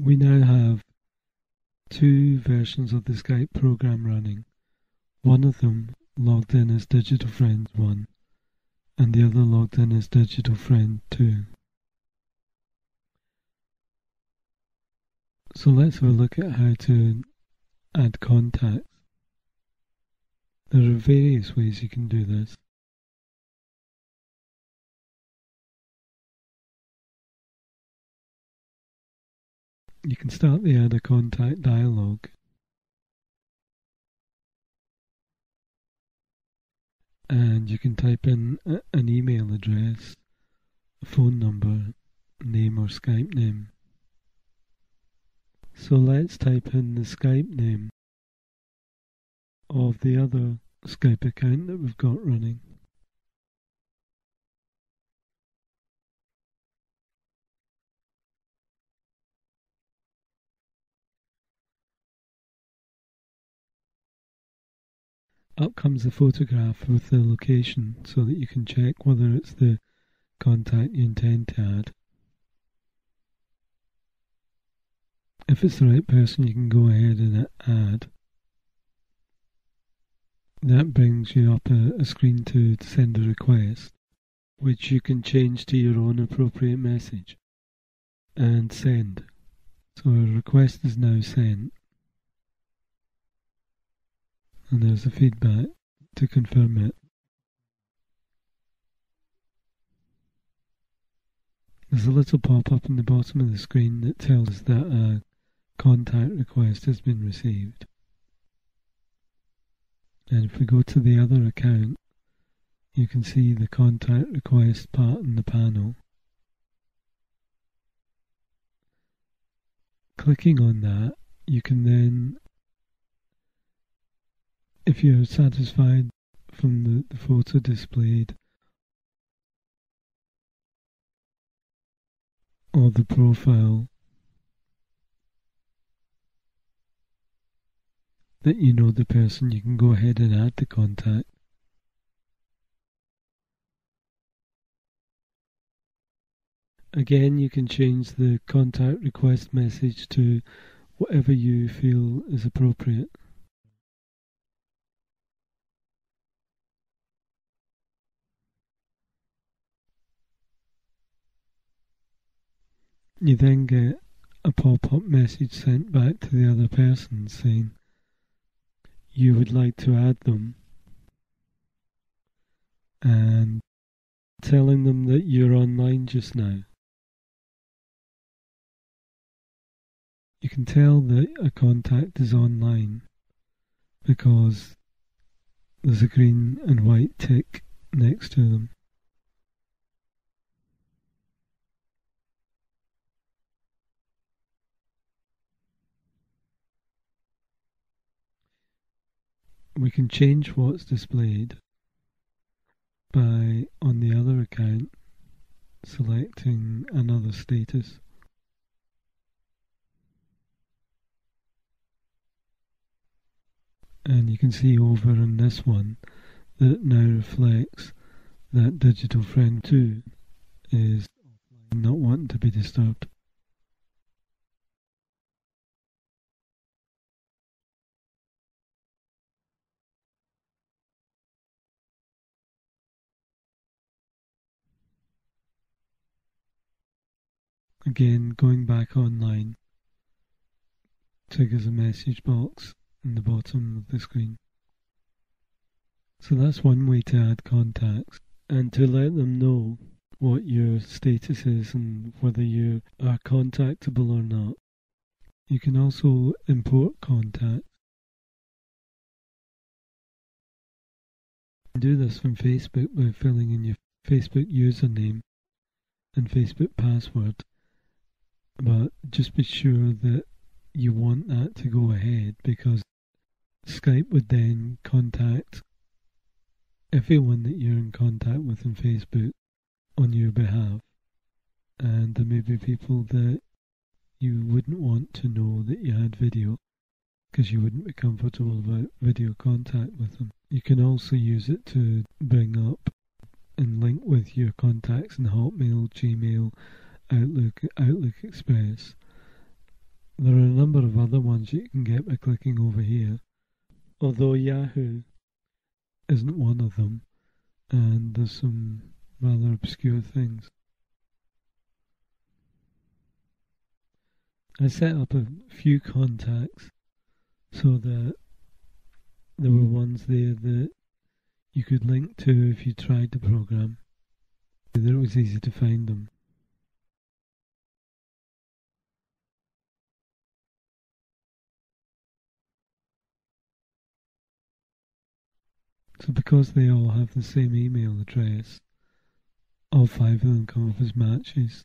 we now have two versions of the Skype program running. One of them logged in as Digital Friends 1 and the other logged in as Digital Friend 2. So let's have a look at how to add contacts. There are various ways you can do this. You can start the add a contact dialog. And you can type in a, an email address, phone number, name or Skype name. So let's type in the Skype name of the other Skype account that we've got running. Up comes the photograph with the location so that you can check whether it's the contact you intend to add. If it's the right person, you can go ahead and add. That brings you up a, a screen to, to send a request, which you can change to your own appropriate message and send. So a request is now sent and there's a feedback to confirm it. There's a little pop-up in the bottom of the screen that tells us that a contact request has been received. And if we go to the other account, you can see the contact request part in the panel. Clicking on that, you can then if you're satisfied from the, the photo displayed or the profile that you know the person, you can go ahead and add the contact. Again, you can change the contact request message to whatever you feel is appropriate. You then get a pop-up message sent back to the other person saying you would like to add them and telling them that you're online just now. You can tell that a contact is online because there's a green and white tick next to them. We can change what's displayed by on the other account selecting another status. And you can see over in this one that it now reflects that digital friend 2 is not wanting to be disturbed. Again, going back online triggers a message box in the bottom of the screen. So that's one way to add contacts and to let them know what your status is and whether you are contactable or not. You can also import contacts. do this from Facebook by filling in your Facebook username and Facebook password but just be sure that you want that to go ahead because Skype would then contact everyone that you're in contact with in Facebook on your behalf. And there may be people that you wouldn't want to know that you had video because you wouldn't be comfortable about video contact with them. You can also use it to bring up and link with your contacts in Hotmail, Gmail, Outlook, Outlook Express, there are a number of other ones you can get by clicking over here, although Yahoo isn't one of them, and there's some rather obscure things. I set up a few contacts so that there were ones there that you could link to if you tried the program. That it was easy to find them. So because they all have the same email address, all five of them come up as matches.